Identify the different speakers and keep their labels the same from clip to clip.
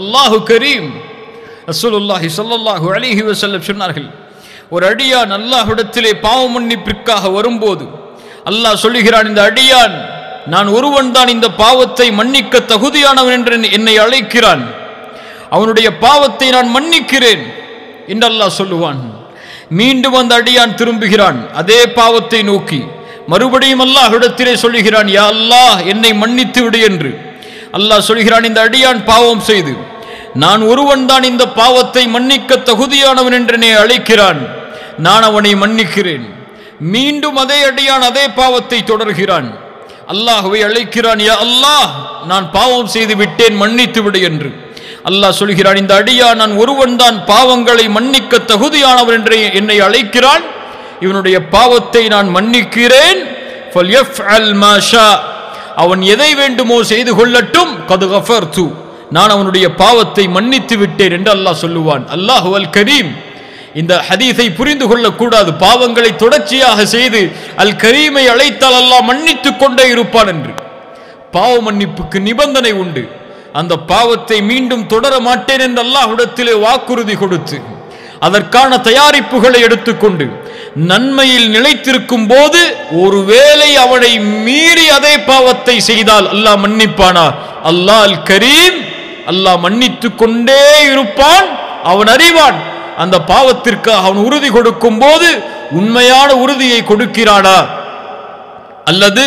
Speaker 1: அல்லாஹு கரீம். ரசூலுல்லாஹி சொல்லல்லாஹு அலிஹி வசல்லம் சொன்னார்கள் ஒரு அடியான் அல்லாஹ்விடத்திலே பாவ மன்னிப்பிற்காக வரும்போது அல்லாஹ் சொல்லுகிறான் இந்த அடியான் நான் ஒருவன் தான் இந்த பாவத்தை மன்னிக்க தகுதியானவன் என்று என்னை அழைக்கிறான். அவனுடைய பாவத்தை நான் மன்னிக்கிறேன் என்று அல்லாஹ் சொல்லுவான். மீண்டும் அந்த அடியான் திரும்புகிறான் அதே பாவத்தை நோக்கி. மறுபடியும் அல்லாஹ் இடத்திலே சொல்லுகிறான் யா அல்லாஹ் என்னை மன்னித்து விடு என்று. அல்லாஹ் சொல்கிறான் இந்த அடியான் பாவம் செய்து நான் ஒருவன் தான் இந்த பாவத்தை மன்னிக்க தகுதியானவன் என்று என்னை அழைக்கிறான். நான் அவனை மன்னிக்கிறேன். மீண்டும் அதே அடியான் அதே பாவத்தை தொடர்கிறான். அல்லாஹுவை அழைக்கிறான் யா அல்லாஹ் நான் பாவம் செய்து விட்டேன் மன்னித்து விடு என்று. அல்லாஹ் சொல்கிறான் இந்த அடியா நான் ஒருவன் தான் பாவங்களை மன்னிக்க தகுதியானவன் என்று என்னை அழைக்கிறான். இவனுடைய பாவத்தை நான் மன்னிக்கிறேன். அல் மாஷா அவன் எதை வேண்டுமோ செய்து கொள்ளட்டும் கது கஃபர்து. நான் அவனுடைய பாவத்தை மன்னித்து விட்டேன் என்று அல்லாஹ் சொல்லுவான். அல்லாஹு அல் கரீம். இந்த ஹதீஸை புரிந்து கொள்ளக்கூடாது. பாவங்களை தொடர்ச்சியாக செய்து அல் கரீமை அழைத்தால் அல்லாஹ் மன்னித்து கொண்டே இருப்பான் என்று. பாவ மன்னிப்புக்கு நிபந்தனை உண்டு. அந்த பாவத்தை மீண்டும் தொடர மாட்டேன் என்று அல்லாஹ்விடத்திலே வாக்குறுதி கொடுத்து அதற்கான தயாரிப்புகளை எடுத்துக்கொண்டு நன்மையில் நிலைத்திருக்கும் போது ஒருவேளை அவனை மீறி அதே பாவத்தை செய்தால் அல்லாஹ் மன்னிப்பானா? அல்லாஹ் அல் கரீம் அல்லாஹ் மன்னித்து கொண்டே இருப்பான் அவன் அறிவான். அந்த பாவத்திற்கு அவன் உறுதி கொடுக்கும் போது உண்மையான உறுதியை கொடுக்கிறானா? அல்லது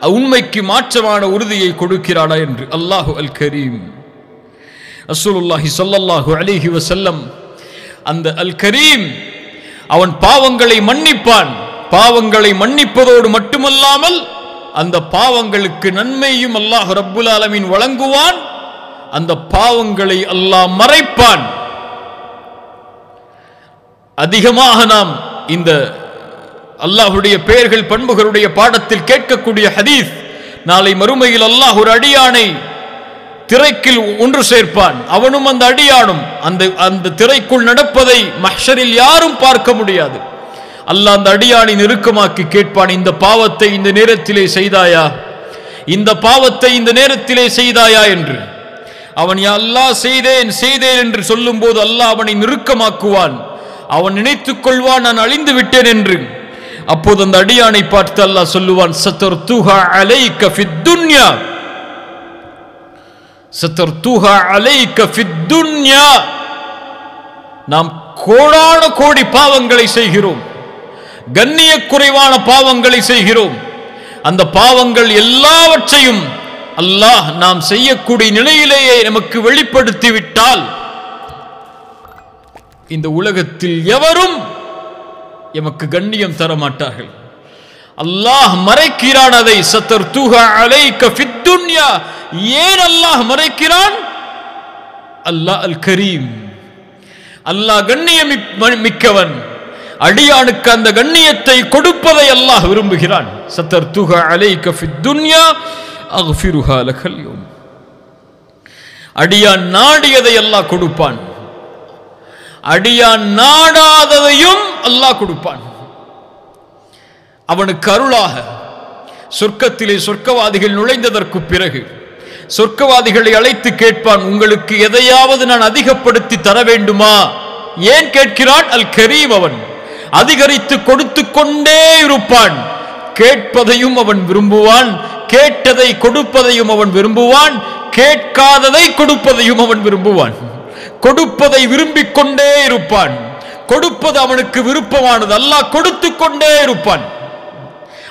Speaker 1: உண்மைக்கு மாற்றமான உறுதியை கொடுக்கிறானா என்று? அல்லாஹு அல் கரீம். அசூலுல்லாஹி சொல்லல்லாஹு அலிஹி வசல்லம் அந்த அல் கரீம் அவன் பாவங்களை மன்னிப்பான். பாவங்களை மன்னிப்பதோடு மட்டுமல்லாமல் அந்த பாவங்களுக்கு நன்மையும் அல்லாஹ் ரப்புல் ஆலமின் வழங்குவான். அந்த பாவங்களை அல்லாஹ் மறைப்பான். அதிகமாக நாம் இந்த அல்லாஹுடைய பெயர்கள் பண்புகளுடைய பாடத்தில் கேட்கக்கூடிய ஹதீஸ் நாளை மறுமையில் அல்லாஹ் ஒரு அடியானை திரைக்கில் ஒன்று சேர்ப்பான். அவனும் அந்த அடியானும். அந்த அந்த திரைக்குள் நடப்பதை மஹரில் யாரும் பார்க்க முடியாது. அல்லாஹ் அந்த அடியானை நெருக்கமாக்கி கேட்பான் இந்த பாவத்தை இந்த நேரத்திலே செய்தாயா? இந்த பாவத்தை இந்த நேரத்திலே செய்தாயா? என்று. அவன் யா அல்லாஹ் செய்தேன் செய்தேன் என்று சொல்லும்போது அல்லாஹ் அவனை நெருக்கமாக்குவான். அவன் நினைத்துக் கொள்வான் நான் அழிந்து விட்டேன் என்று. அப்போது அந்த அடியானை பார்த்து அல்லாஹ் சொல்லுவான் சத்தர் துஹா அலை கஃபித் துன்யா. சத்தர் அலைக்க ஃபித் நாம் கோடான கோடி பாவங்களை செய்கிறோம். கண்ணிய குறைவான பாவங்களை செய்கிறோம். அந்த பாவங்கள் எல்லாவற்றையும் அல்லாஹ் நாம் செய்யக்கூடிய நிலையிலேயே நமக்கு வெளிப்படுத்தி விட்டால் இந்த உலகத்தில் எவரும் எமக்கு கண்ணியம் தர மாட்டார்கள். அல்லாஹ் மறைக்கிறான் அதை சத்தர் தூக அலை ஏன் அல்லாஹ் மறைக்கிறான்? அல்லாஹ் அல் கரீம் அல்லாஹ் கண்ணியம் மிக்கவன். அடியானுக்கு அந்த கண்ணியத்தை கொடுப்பதை அல்லாஹ் விரும்புகிறான். சத்தர் துஹா அலை கஃபி துன்யா அக்ஃபிருஹா லகல் அடியான் நாடியதை அல்லாஹ் கொடுப்பான். அடியான் நாடாததையும் அல்லாஹ் கொடுப்பான். அவனுக்கு அருளாக சொர்க்கத்திலே சொர்க்கவாதிகள் நுழைந்ததற்கு பிறகு சொர்க்கவாதிகளை அழைத்து கேட்பான் உங்களுக்கு எதையாவது நான் அதிகப்படுத்தி தர வேண்டுமா? ஏன்? கேட்கிறான் அல் கரீம் அவன். அதிகரித்து கொடுத்து கொண்டே இருப்பான். கேட்பதையும் அவன் விரும்புவான். கேட்டதை கொடுப்பதையும் அவன் விரும்புவான். கேட்காததை கொடுப்பதையும் அவன் விரும்புவான். கொடுப்பதை விரும்பிக் கொண்டே இருப்பான். கொடுப்பது அவனுக்கு விருப்பமானது அல்லாஹ் கொடுத்து கொண்டே இருப்பான்.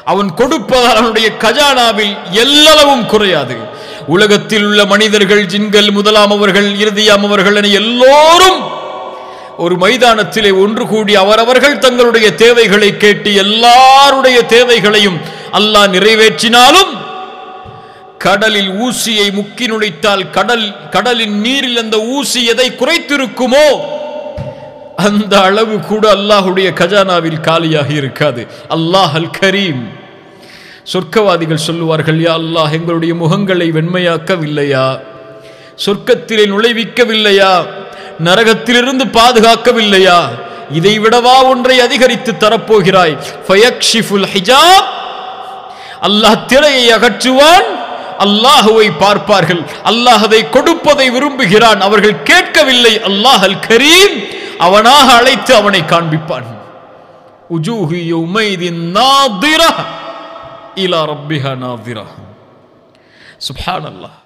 Speaker 1: அவன் கொடுப்பதால் அவனுடைய கஜானாவில் எல்லளவும் குறையாது. உலகத்தில் உள்ள மனிதர்கள் ஜின்கள் முதலாம் அவர்கள் இறுதியாம் அவர்கள் என எல்லோரும் ஒரு மைதானத்திலே ஒன்று கூடி அவரவர்கள் தங்களுடைய தேவைகளை கேட்டு எல்லாருடைய தேவைகளையும் அல்லாஹ் நிறைவேற்றினாலும் கடலில் ஊசியை முக்கி நுழைத்தால் கடல் கடலின் நீரில் அந்த ஊசி எதை குறைத்திருக்குமோ அந்த அளவு கூட அல்லாஹுடைய கஜானாவில் காலியாக இருக்காது. அல்லாஹ் அல் கரீம். சொர்க்கவாதிகள் சொல்லுவார்கள் யா அல்லாஹ் எங்களுடைய முகங்களை வெண்மையாக்கவில்லையா? சொர்க்கத்திலே நுழைவிக்கவில்லையா? நரகத்திலிருந்து பாதுகாக்கவில்லையா? இதை விடவா ஒன்றை அதிகரித்து தரப்போகிறாய்? ஹிஜாப். அல்லாஹ் திரையை அகற்றுவான் அல்லாஹுவை பார்ப்பார்கள். அல்லாஹ் அதை கொடுப்பதை விரும்புகிறான். அவர்கள் கேட்கவில்லை. அல்லாஹ் அல் கரீம் அவனாக அழைத்து அவனை காண்பிப்பான். உஜூஹி உமைதின் நாதிரா إلى ربها ناظرة. سبحان الله.